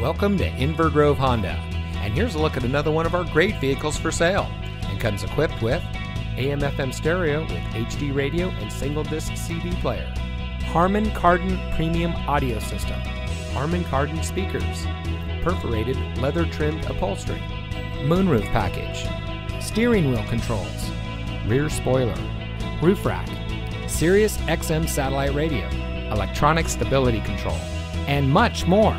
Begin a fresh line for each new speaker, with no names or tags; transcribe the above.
Welcome to Inver Grove Honda. And here's a look at another one of our great vehicles for sale. And comes equipped with AM FM stereo with HD radio and single disc CD player. Harman Kardon premium audio system. Harman Kardon speakers. Perforated leather trimmed upholstery. Moonroof package. Steering wheel controls. Rear spoiler. Roof rack. Sirius XM satellite radio. Electronic stability control. And much more.